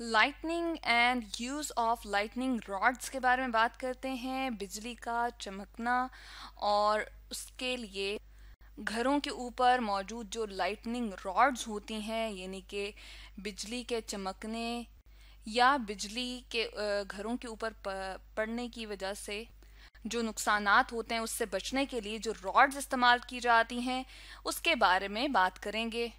Lightning and use of lightning rods के बारे में बात करते हैं, बिजली का चमकना और उसके लिए घरों के ऊपर मौजूद जो लाइटनिंग रॉड्स होती हैं, यानी कि बिजली के चमकने या बिजली के घरों के ऊपर पड़ने की वजह से जो नुकसान होते हैं, उससे बचने के लिए जो रॉड्स इस्तेमाल की जाती हैं, उसके बारे में बात करेंगे।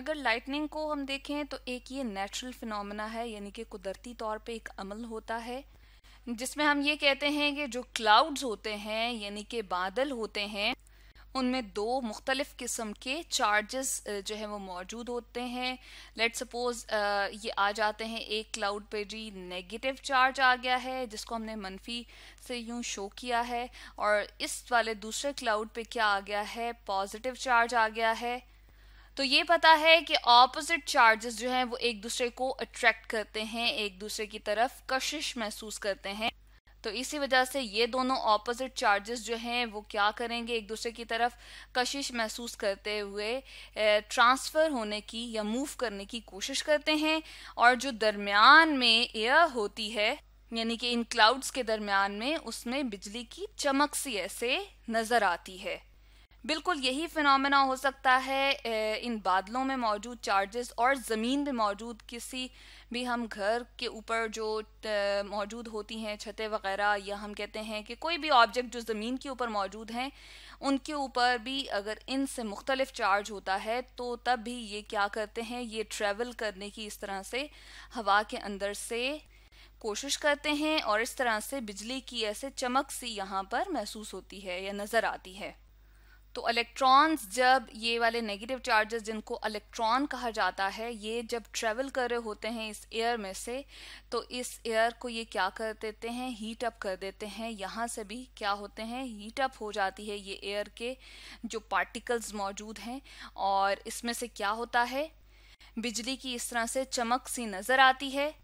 अगर लाइटनिंग को हम देखें तो एक ये नेचुरल फिनोमेना है, यानी कि कुदरती तौर पे एक अमल होता है, जिसमें हम ये कहते हैं कि जो क्लाउड्स होते हैं, यानी कि बादल होते हैं, उनमें दो मुख्तलिफ़ किस्म के चार्जेस जो है वो मौजूद होते हैं। लेट सपोज़ ये आ जाते हैं, एक क्लाउड पे जी नेगेटिव चार्ज आ गया है, जिसको हमने मनफी से यूँ शो किया है, और इस वाले दूसरे क्लाउड पे क्या आ गया है पॉजिटिव चार्ज आ गया है। तो ये पता है कि ऑपोजिट चार्जेस जो हैं वो एक दूसरे को अट्रैक्ट करते हैं, एक दूसरे की तरफ़ कशिश महसूस करते हैं। तो इसी वजह से ये दोनों ऑपोजिट चार्जेस जो हैं, वो क्या करेंगे? एक दूसरे की तरफ़ कशिश महसूस करते हुए ट्रांसफ़र होने की या मूव करने की कोशिश करते हैं। और जो दरमियान में एयर होती है, यानी कि इन क्लाउड्स के दरमियान में, उसमें बिजली की चमक सी ऐसे नज़र आती है। बिल्कुल यही फिनोमेना हो सकता है इन बादलों में मौजूद चार्जेस और ज़मीन में मौजूद किसी भी हम घर के ऊपर जो मौजूद होती हैं, छतें वगैरह, या हम कहते हैं कि कोई भी ऑब्जेक्ट जो ज़मीन के ऊपर मौजूद हैं, उनके ऊपर भी अगर इनसे मुख्तलिफ़ चार्ज होता है तो तब भी ये क्या करते हैं, ये ट्रेवल करने की इस तरह से हवा के अंदर से कोशिश करते हैं और इस तरह से बिजली की ऐसे चमक सी यहाँ पर महसूस होती है या नज़र आती है। तो इलेक्ट्रॉन्स जब ये वाले नेगेटिव चार्जेस जिनको इलेक्ट्रॉन कहा जाता है, ये जब ट्रेवल कर रहे होते हैं इस एयर में से तो इस एयर को ये क्या कर देते हैं? हीट अप कर देते हैं। यहाँ से भी क्या होते हैं? हीट अप हो जाती है ये एयर के जो पार्टिकल्स मौजूद हैं। और इसमें से क्या होता है? बिजली की इस तरह से चमक सी नज़र आती है।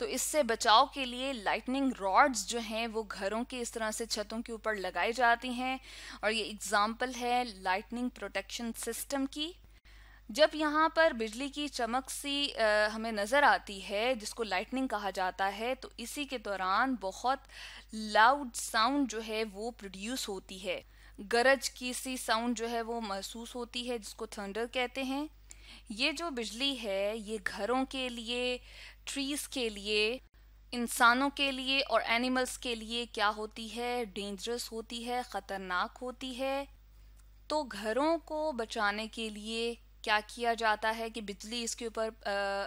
तो इससे बचाव के लिए लाइटनिंग रॉड्स जो हैं वो घरों के इस तरह से छतों के ऊपर लगाई जाती हैं। और ये एग्ज़ाम्पल है लाइटनिंग प्रोटेक्शन सिस्टम की। जब यहाँ पर बिजली की चमक सी आ, हमें नज़र आती है जिसको लाइटनिंग कहा जाता है तो इसी के दौरान बहुत लाउड साउंड जो है वो प्रोड्यूस होती है। गरज की सी साउंड जो है वो महसूस होती है जिसको थंडर कहते हैं। ये जो बिजली है ये घरों के लिए ट्रीज के लिए, इंसानों के लिए और एनिमल्स के लिए क्या होती है? डेंजरस होती है, ख़तरनाक होती है। तो घरों को बचाने के लिए क्या किया जाता है कि बिजली इसके ऊपर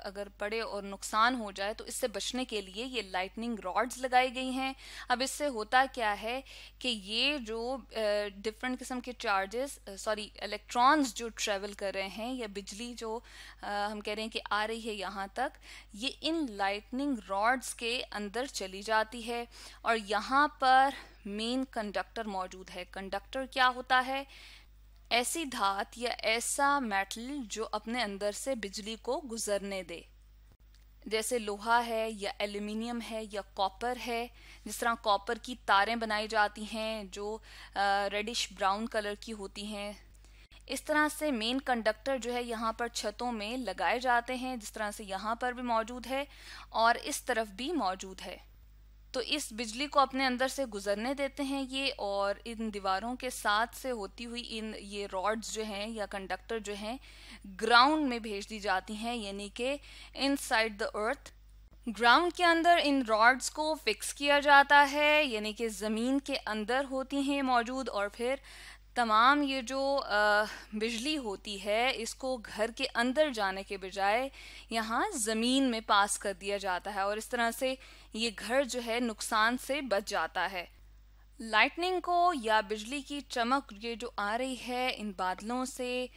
अगर पड़े और नुकसान हो जाए तो इससे बचने के लिए ये लाइटनिंग रॉड्स लगाई गई हैं। अब इससे होता क्या है कि ये जो डिफरेंट किस्म के चार्जेस सॉरी इलेक्ट्रॉन्स जो ट्रेवल कर रहे हैं, या बिजली जो हम कह रहे हैं कि आ रही है यहाँ तक, ये इन लाइटनिंग रॉड्स के अंदर चली जाती है। और यहाँ पर मेन कंडक्टर मौजूद है। कंडक्टर क्या होता है? ऐसी धात या ऐसा मेटल जो अपने अंदर से बिजली को गुजरने दे। जैसे लोहा है या एल्यूमिनियम है या कॉपर है, जिस तरह कॉपर की तारें बनाई जाती हैं, जो रेडिश ब्राउन कलर की होती हैं। इस तरह से मेन कंडक्टर जो है यहाँ पर छतों में लगाए जाते हैं, जिस तरह से यहाँ पर भी मौजूद है और इस तरफ़ भी मौजूद है। तो इस बिजली को अपने अंदर से गुजरने देते हैं ये, और इन दीवारों के साथ से होती हुई इन ये रॉड्स जो हैं या कंडक्टर जो हैं ग्राउंड में भेज दी जाती हैं, यानी कि इनसाइड द अर्थ ग्राउंड के अंदर इन रॉड्स को फिक्स किया जाता है, यानी कि ज़मीन के अंदर होती हैं मौजूद, और फिर तमाम ये जो बिजली होती है, इसको घर के अंदर जाने के बजाय यहाँ ज़मीन में पास कर दिया जाता है। और इस तरह से ये घर जो है नुकसान से बच जाता है। लाइटनिंग को या बिजली की चमक ये जो आ रही है इन बादलों से,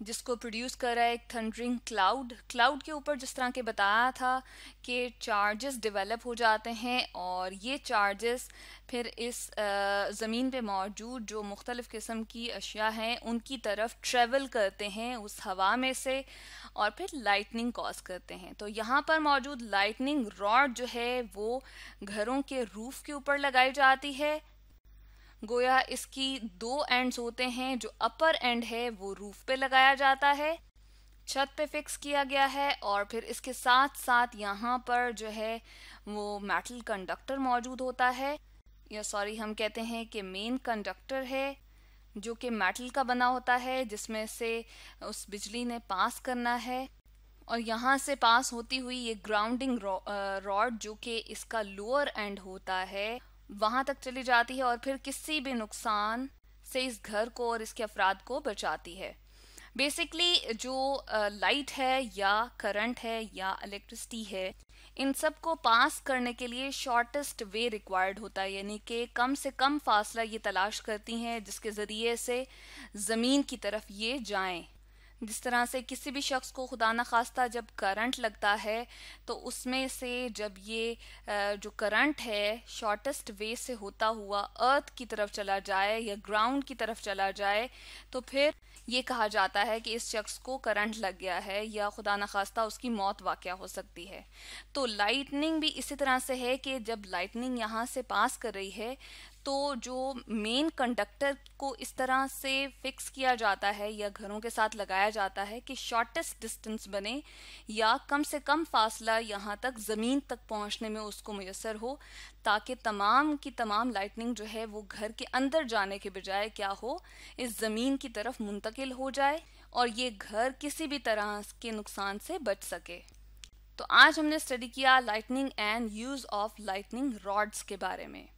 जिसको प्रोड्यूस कर रहा है एक थंडरिंग क्लाउड क्लाउड के ऊपर जिस तरह के बताया था कि चार्जेस डेवलप हो जाते हैं और ये चार्जेस फिर इस ज़मीन पे मौजूद जो मुख्तलिफ़ किस्म की अशिया हैं, उनकी तरफ़ ट्रेवल करते हैं उस हवा में से। और फिर लाइटनिंग कॉज करते हैं। तो यहाँ पर मौजूद लाइटनिंग रॉड जो है, वो घरों के रूफ के ऊपर लगाई जाती है। गोया इसकी दो एंड्स होते हैं, जो अपर एंड है, वो रूफ पे लगाया जाता है। छत पे फिक्स किया गया है और फिर इसके साथ साथ यहाँ पर जो है, वो मेटल कंडक्टर मौजूद होता है। या सॉरी हम कहते हैं कि मेन कंडक्टर है। जो कि मेटल का बना होता है, जिसमें से उस बिजली ने पास करना है। और यहाँ से पास होती हुई ये ग्राउंडिंग रॉड जो कि इसका लोअर एंड होता है, वहाँ तक चली जाती है और फिर किसी भी नुकसान से इस घर को और इसके अफराद को बचाती है। बेसिकली जो लाइट है या करंट है या इलेक्ट्रिसिटी है इन सबको पास करने के लिए शॉर्टेस्ट वे रिक्वायर्ड होता है, यानी कि कम से कम फासला ये तलाश करती हैं, जिसके ज़रिए से ज़मीन की तरफ़ ये जाएँ। जिस तरह से किसी भी शख्स को खुदा न खास्ता जब करंट लगता है तो उसमें से जब ये जो करंट है, शॉर्टेस्ट वे से होता हुआ अर्थ की तरफ़ चला जाए या ग्राउंड की तरफ़ चला जाए तो फिर ये कहा जाता है कि इस शख्स को करंट लग गया है या खुदा न खास्ता उसकी मौत वाक़ हो सकती है। तो लाइटनिंग भी इसी तरह से है कि जब लाइटनिंग यहाँ से पास कर रही है तो जो मेन कंडक्टर को इस तरह से फिक्स किया जाता है या घरों के साथ लगाया जाता है कि शॉर्टेस्ट डिस्टेंस बने या कम से कम फासला यहाँ तक ज़मीन तक पहुँचने में उसको मैसर हो, ताकि तमाम की तमाम लाइटनिंग जो है वो घर के अंदर जाने के बजाय क्या हो, इस ज़मीन की तरफ़ मुंतकिल हो जाए और ये घर किसी भी तरह के नुकसान से बच सके। तो आज हमने स्टडी किया lightning and use of lightning rods के बारे में।